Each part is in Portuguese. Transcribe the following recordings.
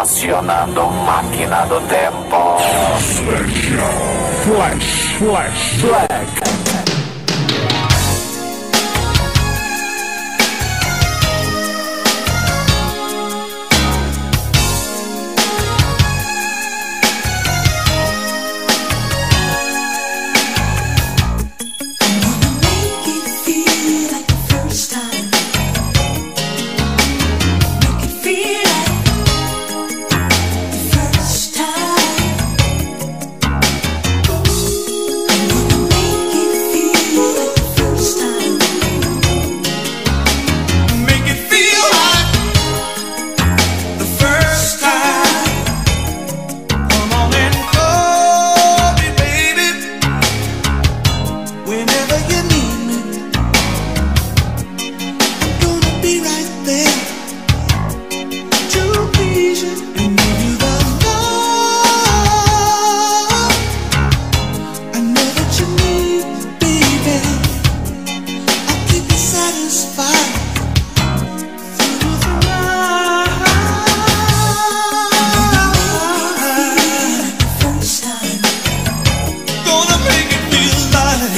Acionando máquina do tempo. Flash, flash, black.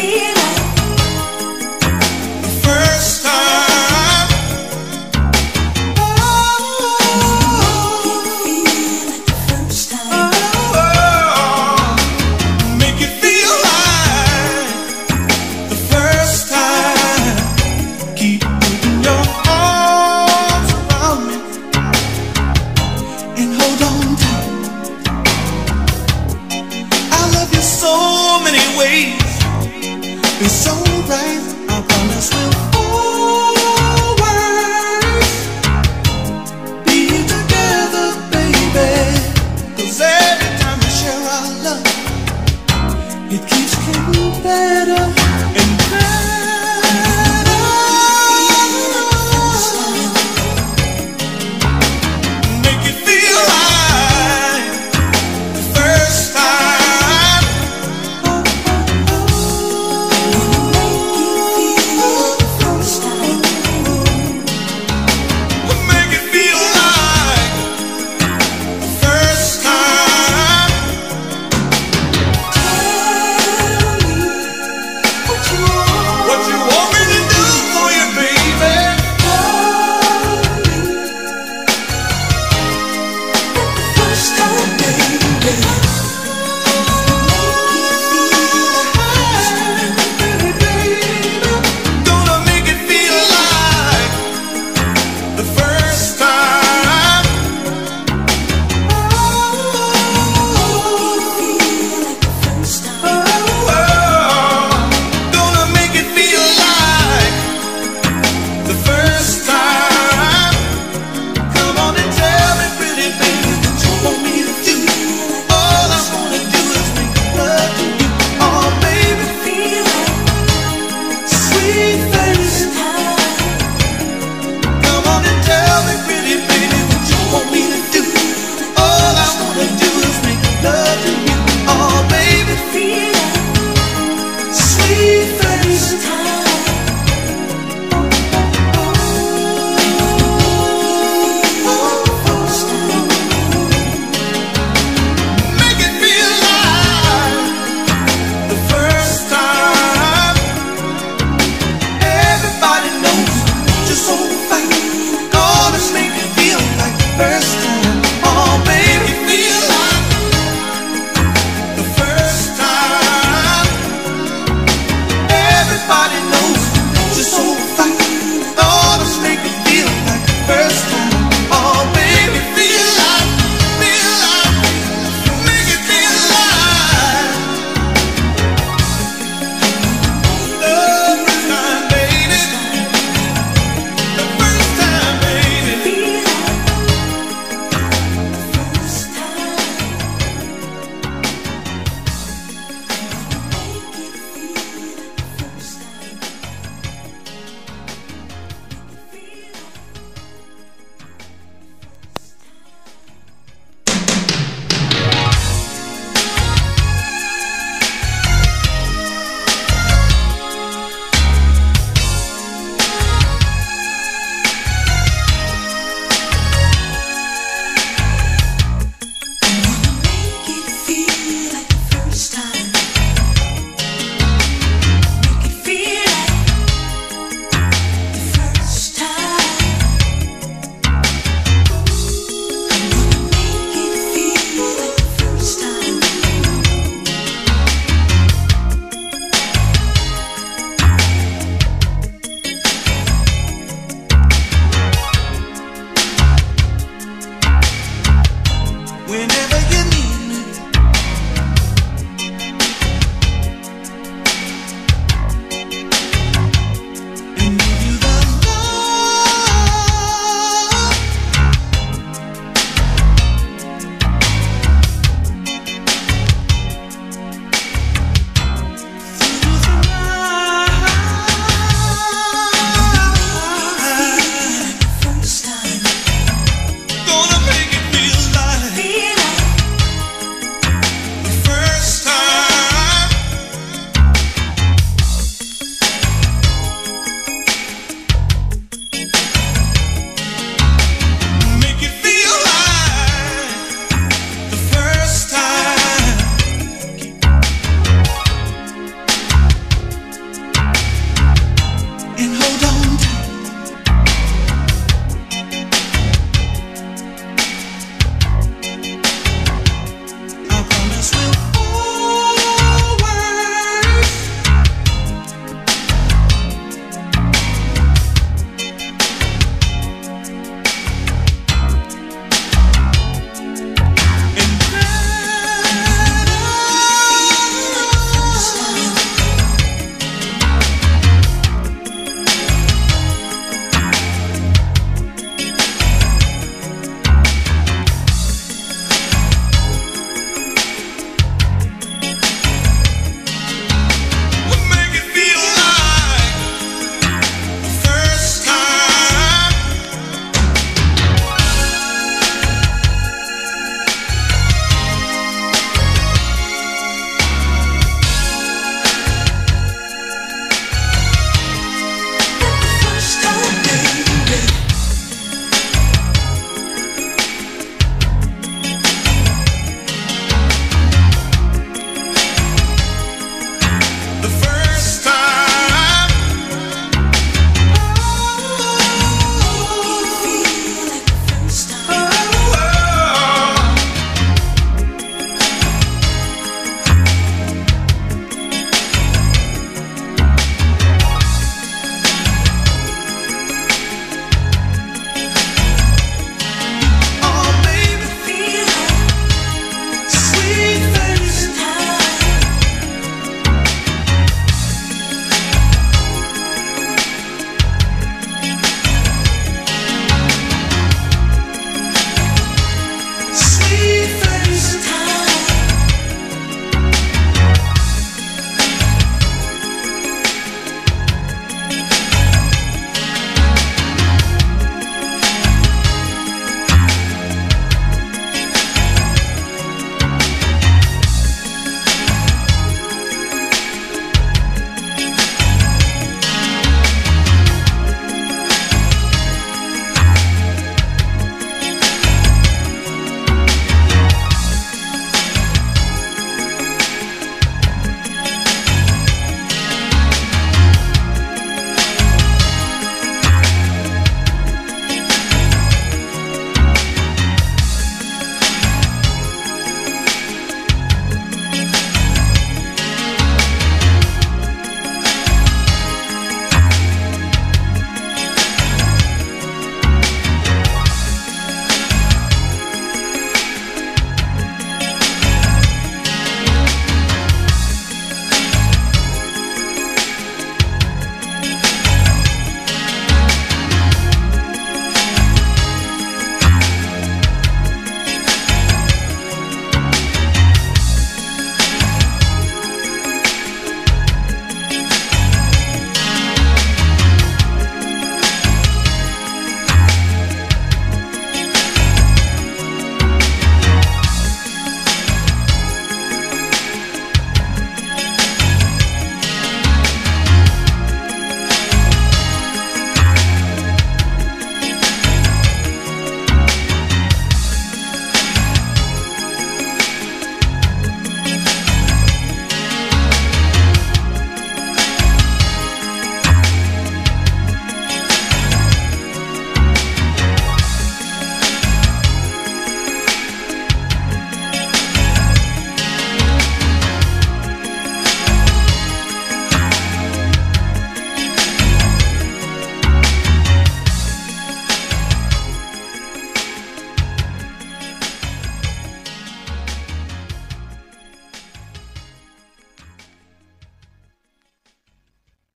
feel